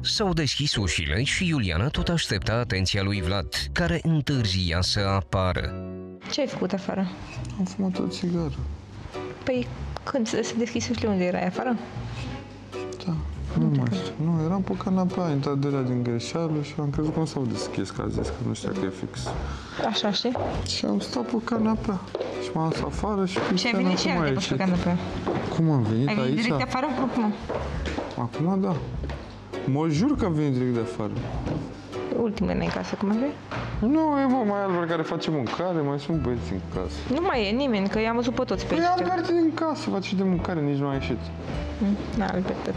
S-au deschis ușile și Iuliana tot aștepta atenția lui Vlad, care întârzia să apară. Ce ai făcut afară? Am fumat o țigară. Păi când se deschis ușile, unde erai afară? Da, nu mai știu. Nu, eram pe canapea, a intrat de la din greșeală și am crezut că nu s-au deschis, că a zis că nu știa că e fix. Așa, știi? Și am stat pe canapea. Și m-am dus afară și Și ai Cristiana venit și acum a iar de pe ieșit. canapea. Cum am venit Ai venit aici? direct afară? Acum. Acum da. Mă jur că am venit direct de afară. Ultimele în casă, cum ar fi? Nu, e mă, mai Albert care face mâncare, mai sunt băieți în casă. Nu mai e nimeni, că i-am văzut pe toți pe Păi aici. Albert e din casă, face de mâncare, nici nu a ieșit. Na, Albert, tot.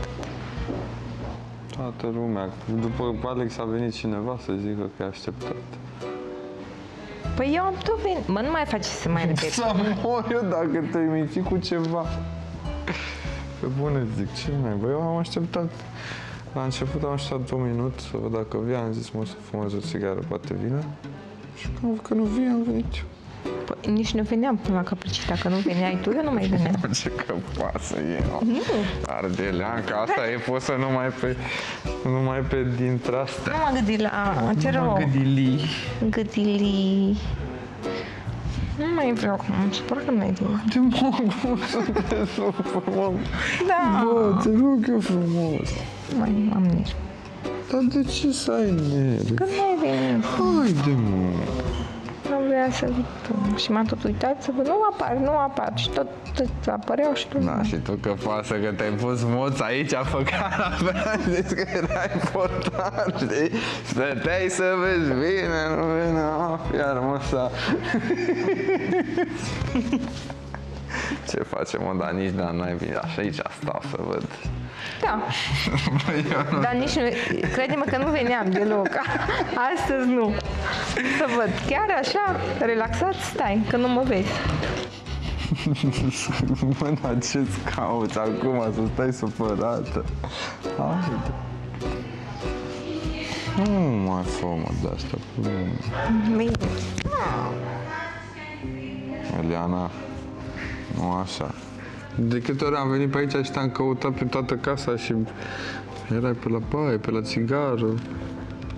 Toată lumea. După Alex a venit cineva să zică că e așteptat. Păi eu am tot venit. Mă, nu mai faci să mai repet. Să mor eu dacă te-ai mințit cu ceva. Pe bune zic, ce mai bă, eu am așteptat. La început am așteptat două minute să văd dacă vine, am zis mă să fumez o țigară, poate vine. Și când am văzut că nu vine, am venit eu. Păi, nici nu veneam până la capăt. Dacă nu veneai tu, eu nu mai veneam. Ce căpoasă e, nu? Ardeleanca, asta e pusă numai pe, numai pe dintre astea. Nu m-am gândit la... Ce rău. Gâdilii. Gâdili. Nu mai vreau acum. Îmi supăr că nu ai timp. Ce mă, cum să te supăr, mă? Da. Bă, te rog eu frumos. Nu mai am nervi. Dar de ce să ai nervi? Că nu ai venit. Haide, mă. Nu vrea să vii tu. Și m-am tot uitat să văd. Nu apar, nu apar. Și tot, tot apăreau și tu nu. Da, și tu că pasă că te-ai pus moț aici pe canapea, zis că era important, știi? Stăteai să vezi, vine, nu vine, ah, iar mă sa. Ce facem, mă, dar nici da, n-ai venit, așa aici stau să văd. Da. Păi eu nu... Dar nici nu... Crede-mă că nu veneam deloc. Astăzi nu. Să văd. Chiar așa, relaxat, stai, că nu mă vezi. Mă, dar ce-ți cauți acum să stai supărată? Haide. Nu mai fă, mă, de-asta, până. Bine. Eliana, nu așa. De câte ori am venit pe aici și te-am căutat pe toată casa și erai pe la baie, pe la țigară.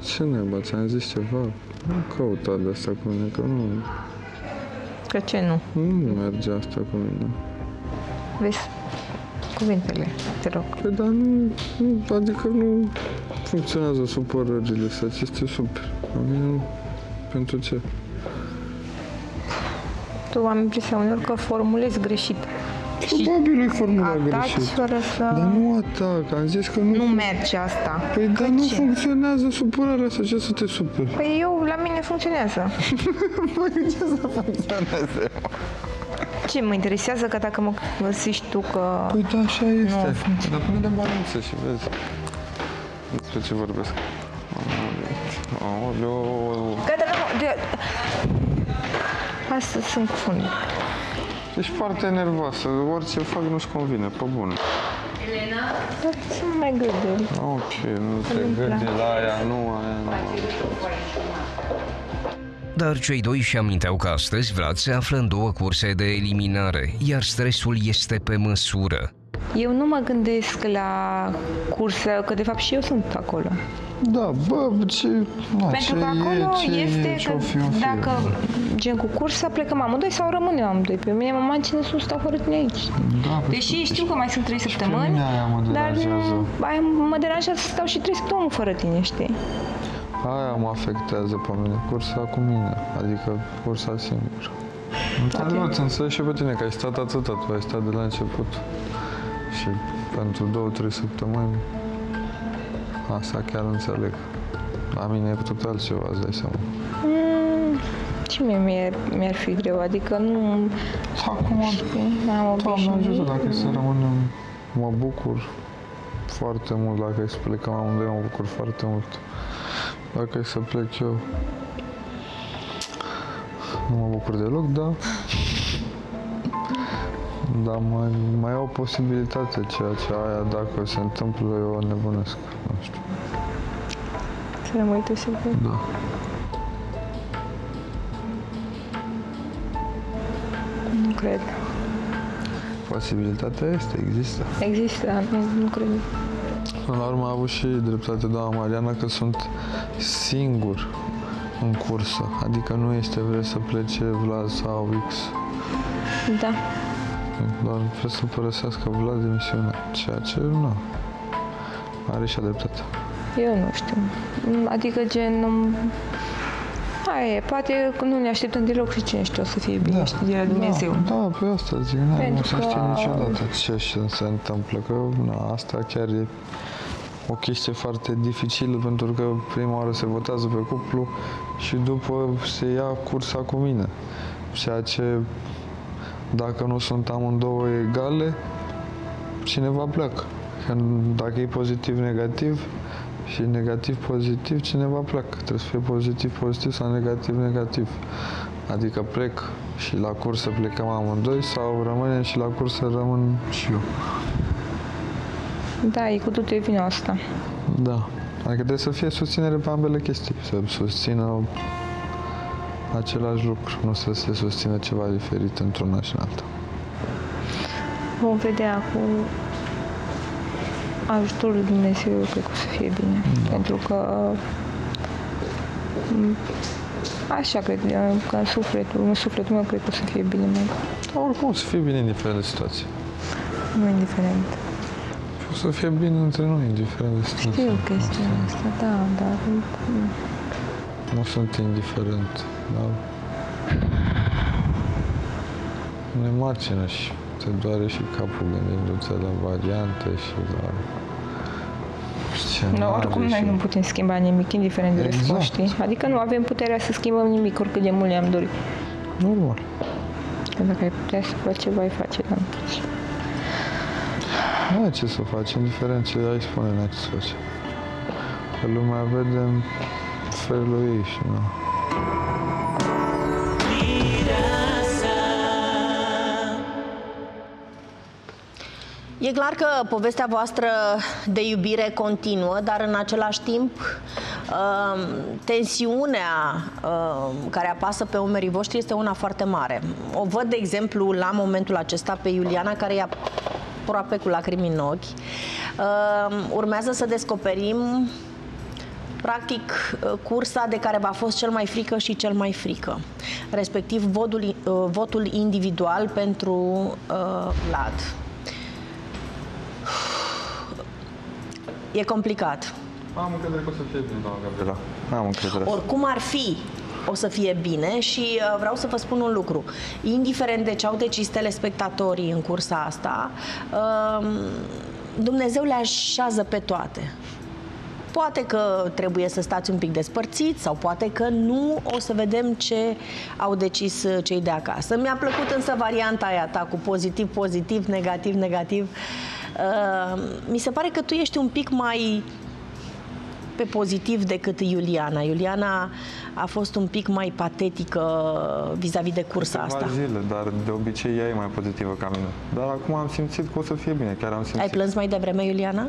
Ce neba, ți-am zis ceva? Nu căuta de asta cu mine, că nu, Că ce nu? nu merge asta cu mine. Vezi cuvintele, te rog. Păi, dar nu, nu, adică nu funcționează supărările astea, ce este super. La mine nu. Pentru ce? Tu am impresia uneori că formulezi greșit. Și Probabil e formula ataci greșit. fără să... Dar nu atac, am zis că nu... Nu merge asta. Păi, dar Că nu ce? funcționează supărarea asta, ce să te superi? Păi eu, la mine funcționează. Păi ce să funcționeze? Ce mă interesează că dacă mă găsești tu că... Păi da, așa este. funcționează. Dar pune de balanță și vezi. Despre ce vorbesc. Aoleu. Gata, nu, de... Astăzi sunt cu fund. Ești foarte nervoasă. Orice fac nu-ți convine, pe bune. Dar să nu mai gândi. Ok, nu te Nu-mi gândi place. la aia, nu aia, nu. Dar cei doi și aminteau că astăzi Vlad se află în două curse de eliminare, iar stresul este pe măsură. Eu nu mă gândesc la cursă, că de fapt și eu sunt acolo. Da, bă, ce... Na, Pentru ce că acolo e, ce este e, ce-o că fi în fie. dacă gen cu cursa plecăm amândoi sau rămânem amândoi. Pe mine mă manține sus, stau fără tine aici. Da, pe Deși știu că mai sunt trei săptămâni, mine aia mă dar nu, deranjează. aia mă deranjează să stau și trei săptămâni fără tine, știi? Aia mă afectează pe mine, cursa cu mine, adică cursa singur. Într-adevăr, îți înțeleg și pe tine că ai stat atâta, tu ai stat de la început. Și pentru două, trei săptămâni, asta chiar înțeleg. La mine e tot altceva, îți dai seama. Mm, și mie mi-ar, mi-ar fi greu, adică nu Acum, am Doamne ajută, obișnuit. dacă e să rămânem, mă bucur foarte mult. Dacă e să plecăm amândoi, mă bucur foarte mult. Dacă e să plec eu, nu mă bucur deloc, dar dar mai, mai au o posibilitate, ceea ce aia, dacă se întâmplă, eu o nebunesc. Nu știu. Să rămâi tu sigur. Da. Nu cred. Posibilitatea este, există. Există, dar nu, nu cred. Până la urmă a avut și dreptate doamna Mariana că sunt singur în cursă. Adică nu este vrea să plece Vlad sau X. Da. Doar vrea să părăsească Vlad emisiunea. Ceea ce nu. Are și dreptate. Eu nu știu. Adică gen... um, Aia e, poate că nu ne așteptăm deloc și cine știe o să fie bine, știe de la Dumnezeu. Da, da, pe asta zic, nu Pentru nu se știe că- niciodată ce se- se întâmplă, că na, asta chiar e o chestie foarte dificilă pentru că prima oară se votează pe cuplu și după se ia cursa cu mine. Ceea ce dacă nu sunt amândouă egale, cineva pleacă. Că Dacă e pozitiv-negativ și negativ-pozitiv, cineva pleacă. Trebuie să fie pozitiv-pozitiv sau negativ-negativ. Adică plec și la cursă plecăm amândoi sau rămânem și la cursă rămân și eu. Da, e cu totul e vina asta. Da. Adică trebuie să fie susținere pe ambele chestii. Să susțină același lucru, nu să se susțină ceva diferit într-una și în alta. Vom vedea cu ajutorul lui Dumnezeu, eu cred că o să fie bine. Pentru că m, așa cred, că în sufletul, în sufletul meu cred că o să fie bine mai Dar oricum o să fie bine indiferent de situație. nu indiferent. Și o să fie bine între noi, indiferent de situație. Știu chestia asta, da, dar m, Nu sunt indiferent, dar ne macină și te doare și capul gândindu-te la variante și la scenarii nu, oricum noi și... nu putem schimba nimic, indiferent de Exact. restul, știi? Adică nu avem puterea să schimbăm nimic, oricât de mult ne-am dorit. Normal. Că dacă ai putea să faci ceva, ai face, dar nu poți. Nu ai ce să faci, indiferent ce ai spune, n-ai ce să faci. Că lumea vede în felul ei și nu. E clar că povestea voastră de iubire continuă, dar în același timp um, tensiunea um, care apasă pe umerii voștri este una foarte mare. O văd, de exemplu, la momentul acesta pe Iuliana, care e aproape cu lacrimi în ochi. Um, Urmează să descoperim practic cursa de care v-a fost cel mai frică și cel mai frică, respectiv votul, votul individual pentru uh, Vlad. E complicat. Am încredere că o să fie bine, doamna Gabriela. Am încredere. Oricum ar fi, o să fie bine și uh, vreau să vă spun un lucru. Indiferent de ce au decis telespectatorii în cursa asta, uh, Dumnezeu le așează pe toate. Poate că trebuie să stați un pic despărțiți sau poate că nu, o să vedem ce au decis uh, cei de acasă. Mi-a plăcut însă varianta aia ta cu pozitiv, pozitiv, negativ, negativ. Uh, mi se pare că tu ești un pic mai pe pozitiv decât Iuliana. Iuliana a fost un pic mai patetică vis-a-vis de cursa Câteva asta. zile, dar de obicei ea e mai pozitivă ca mine. Dar acum am simțit că o să fie bine, chiar am simțit. Ai plâns mai devreme, Iuliana?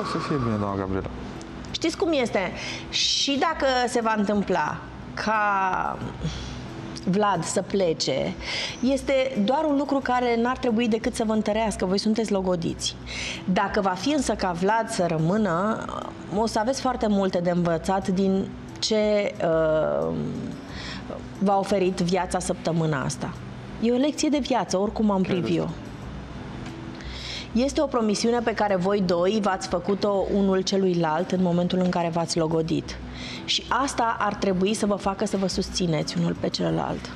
O să fie bine, doamna Gabriela. Știți cum este? Și dacă se va întâmpla ca Vlad să plece, este doar un lucru care n-ar trebui decât să vă întărească. Voi sunteți logodiți. Dacă va fi însă ca Vlad să rămână, o să aveți foarte multe de învățat din ce uh, v-a oferit viața săptămâna asta. E o lecție de viață, oricum am privit eu. Este o promisiune pe care voi doi v-ați făcut-o unul celuilalt în momentul în care v-ați logodit. Și asta ar trebui să vă facă să vă susțineți unul pe celălalt.